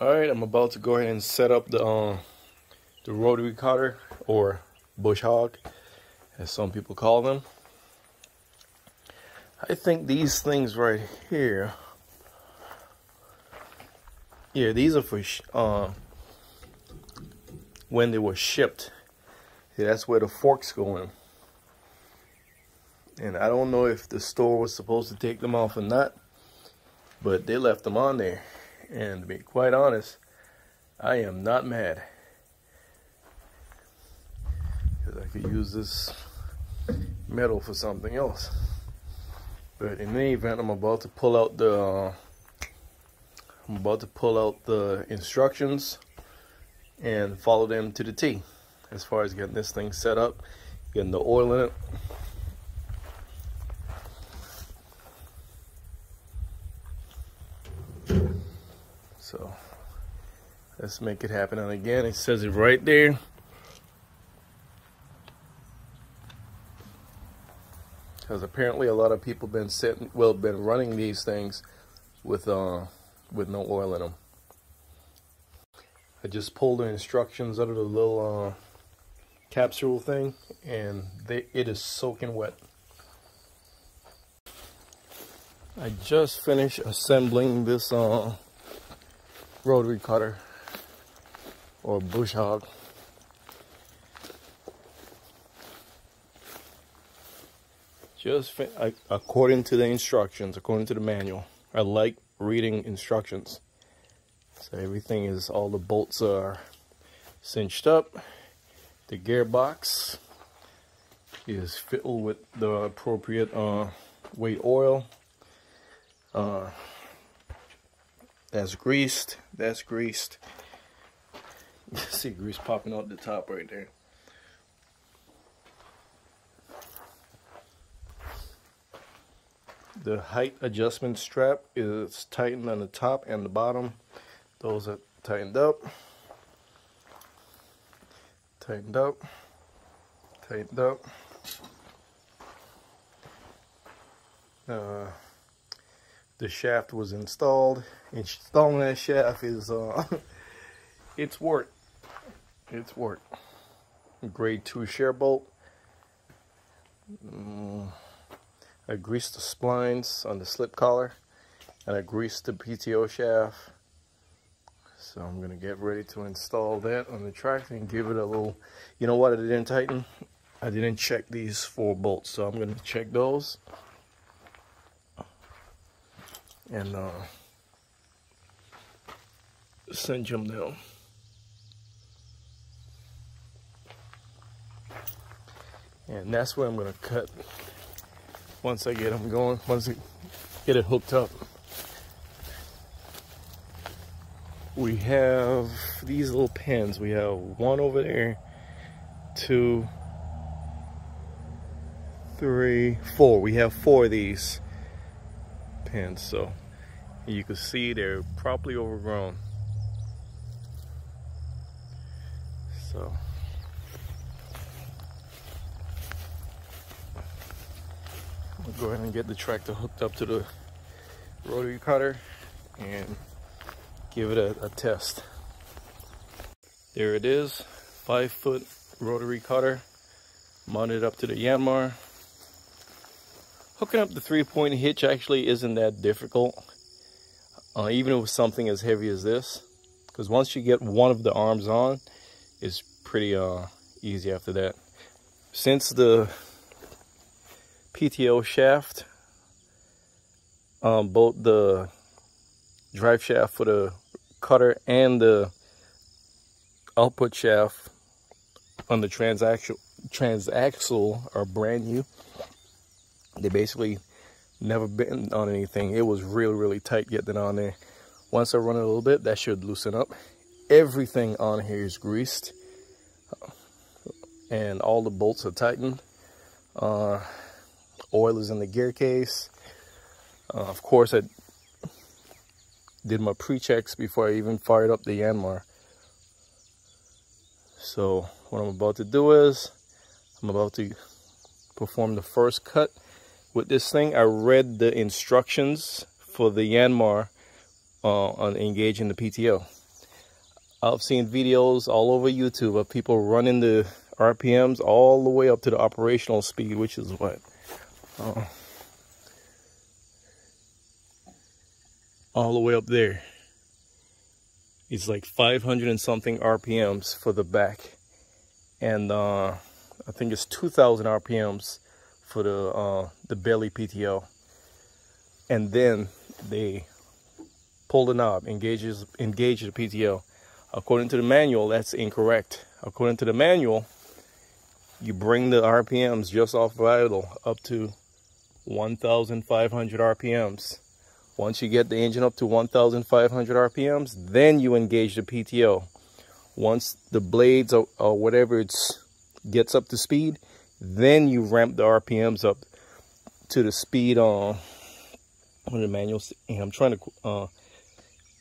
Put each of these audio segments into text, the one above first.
Alright, I'm about to go ahead and set up the um, the rotary cutter or bush hog as some people call them. I think these things right here yeah, these are for uh, when they were shipped. See, that's where the forks go in. And I don't know if the store was supposed to take them off or not, but they left them on there. And to be quite honest, I am not mad. Because I could use this metal for something else. But in any event, I'm about to pull out the... Uh, I'm about to pull out the instructions and follow them to the T as far as getting this thing set up, getting the oil in it. So let's make it happen. And again, it says it right there. Because apparently a lot of people been sitting, well, been running these things with uh, with no oil in them. I just pulled the instructions out of the little uh, capsule thing and they, it is soaking wet. I just finished assembling this uh, rotary cutter or bush hog. Just according to the instructions, according to the manual. I like reading instructions. So everything is, all the bolts are cinched up. The gearbox is filled with the appropriate uh, weight oil. Uh, that's greased. That's greased. see grease popping out the top right there. The height adjustment strap is tightened on the top and the bottom. Those are tightened up. Tightened up. Tightened up. Uh, the shaft was installed. Installing that shaft is uh, it's work. It's work. Grade 2 shear bolt. Mm. I greased the splines on the slip collar and I greased the PTO shaft. So I'm going to get ready to install that on the tractor and give it a little, you know what I didn't tighten? I didn't check these four bolts, so I'm going to check those. And uh, cinch them down. And that's where I'm to cut once I get them going, once I get it hooked up. We have these little pins. We have one over there, two, three, four. We have four of these So you can see they're properly overgrown. So I'll go ahead and get the tractor hooked up to the rotary cutter and give it a, a test. There it is, five foot rotary cutter mounted up to the Yanmar. Hooking up the three point hitch actually isn't that difficult, uh, even with something as heavy as this. Because once you get one of the arms on, it's pretty uh, easy after that. Since the PTO shaft. Um, both the drive shaft for the cutter and the output shaft on the transaxle are brand new. They basically never been on anything. It was really, really tight getting on there. Once I run it a little bit, that should loosen up. Everything on here is greased. And all the bolts are tightened. Uh, Oil is in the gear case. Uh, of course, I did my pre-checks before I even fired up the Yanmar. So what I'm about to do is I'm about to perform the first cut with this thing. I read the instructions for the Yanmar uh, on engaging the PTO. I've seen videos all over YouTube of people running the RPMs all the way up to the operational speed, which is what? Uh, all the way up there. It's like 500 and something RPMs for the back. And uh, I think it's 2,000 RPMs for the uh, the belly PTO. And then they pull the knob, engages engage the PTO. According to the manual, that's incorrect. According to the manual, you bring the RPMs just off idle up to 1,500 RPMs. Once you get the engine up to 1,500 RPMs, then you engage the PTO. Once the blades or, or whatever it's gets up to speed, then you ramp the RPMs up to the speed on uh, the manual. And I'm trying to uh,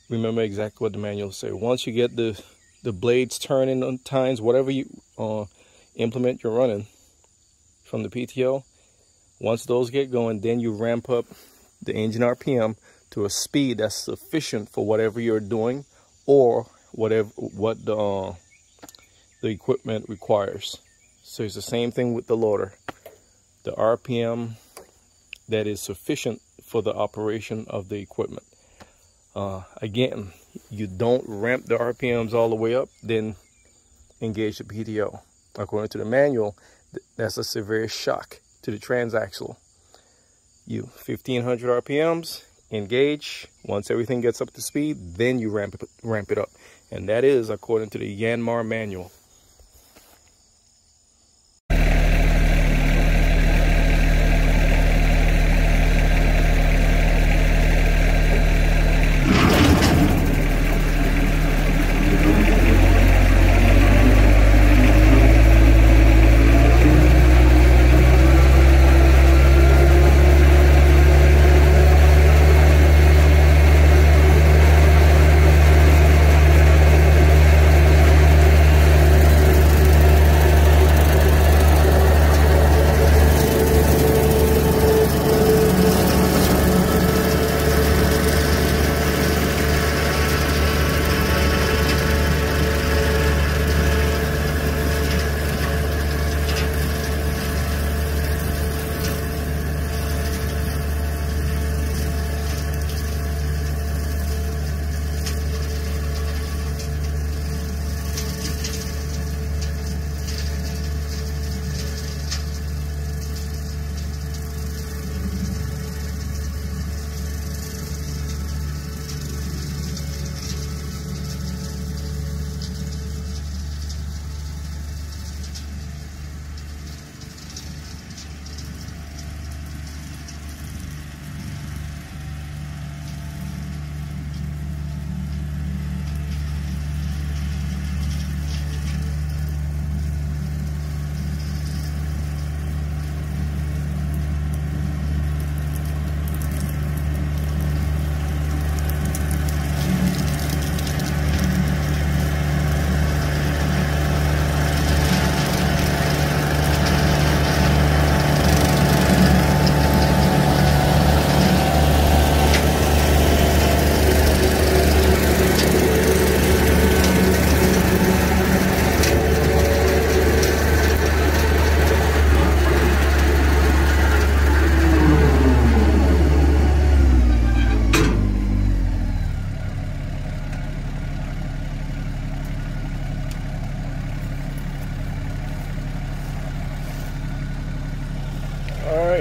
remember exactly what the manual say. Once you get the the blades turning on times, whatever you uh, implement you're running from the PTO, once those get going, then you ramp up the engine RPM to a speed that's sufficient for whatever you're doing or whatever what the uh, the equipment requires. So it's the same thing with the loader. The RPM that is sufficient for the operation of the equipment. Uh, again, you don't ramp the RPMs all the way up, then engage the PTO. According to the manual, that's a severe shock to the transaxle. You 1500 RPMs, engage. Once everything gets up to speed, then you ramp it, ramp it up. And that is according to the Yanmar manual.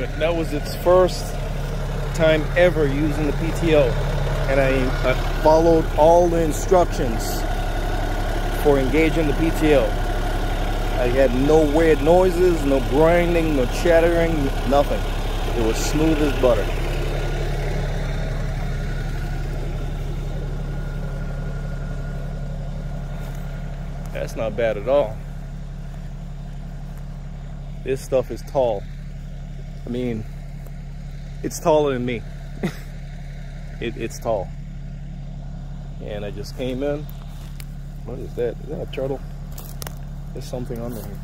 That was its first time ever using the PTO. And I, I followed all the instructions for engaging the PTO. I had no weird noises, no grinding, no chattering, nothing. It was smooth as butter. That's not bad at all. This stuff is tall. I mean, it's taller than me. it, it's tall. And I just came in. What is that? Is that a turtle? There's something under here.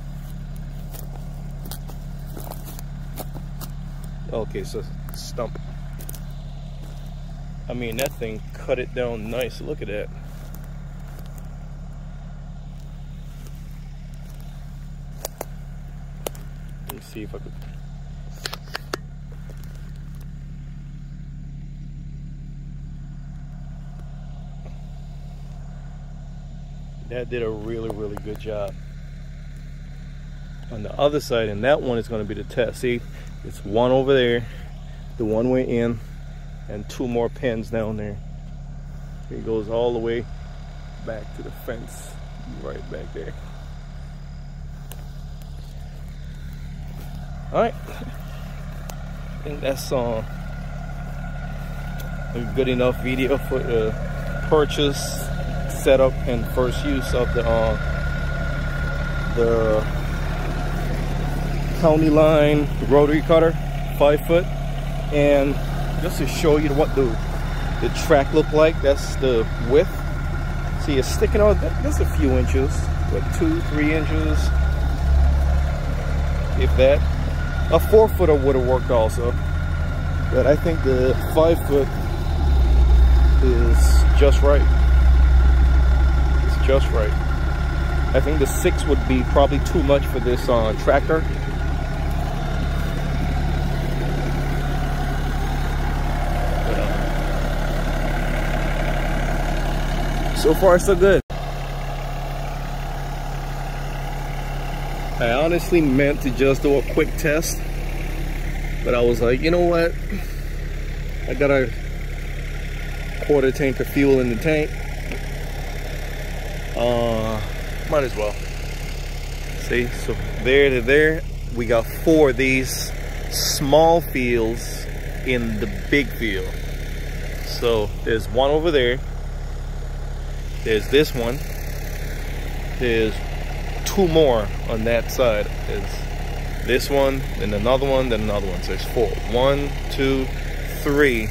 Okay, so stump. I mean, that thing cut it down nice. Look at that. Let me see if I could That did a really, really good job. On the other side, and that one is going to be the test. See, it's one over there, the one way in, and two more pins down there. It goes all the way back to the fence, right back there. All right, I think that's uh, a good enough video for the purchase, setup, and first use of the uh, the CountyLine rotary cutter, five foot, and just to show you what the the track look like. That's the width. See, it's sticking out. That's a few inches, what two, three inches, if that. A four footer would have worked also, but I think the five foot is just right. Just right. I think the six would be probably too much for this uh, tractor. so far so good. I honestly meant to just do a quick test, but I was like, you know what? I got a quarter tank of fuel in the tank. Uh, might as well. See, so there to there, we got four of these small fields in the big field. So there's one over there. There's this one. There's two more on that side. There's this one, then another one, then another one. So there's four. One, two, three,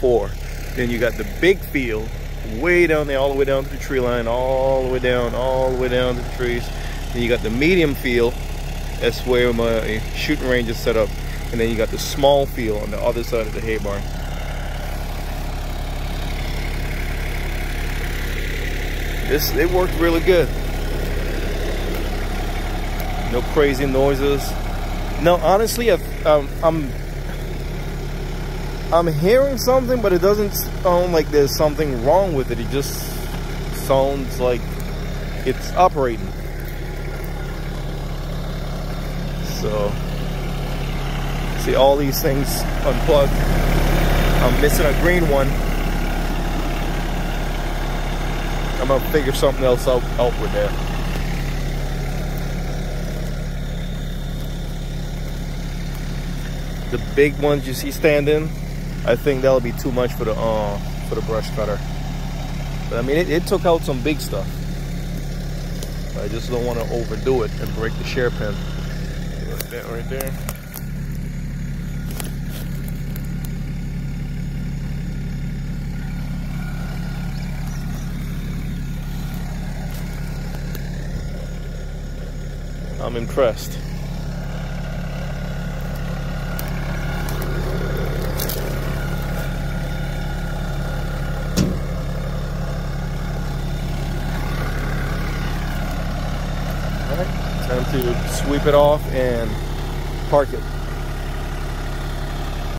four. Then you got the big field way down there, all the way down to the tree line, all the way down, all the way down to the trees. Then you got the medium field. That's where my shooting range is set up. And then you got the small field on the other side of the hay barn. This it worked really good. No crazy noises. No, honestly, i am um, I'm hearing something, but it doesn't sound like there's something wrong with it. It just sounds like it's operating. So, see all these things unplugged. I'm missing a green one. I'm gonna figure something else out, out with that. The big ones you see standing, I think that'll be too much for the uh, for the brush cutter. But I mean, it, it took out some big stuff. I just don't want to overdo it and break the shear pin. That right there. I'm impressed. Alright, time to sweep it off and park it.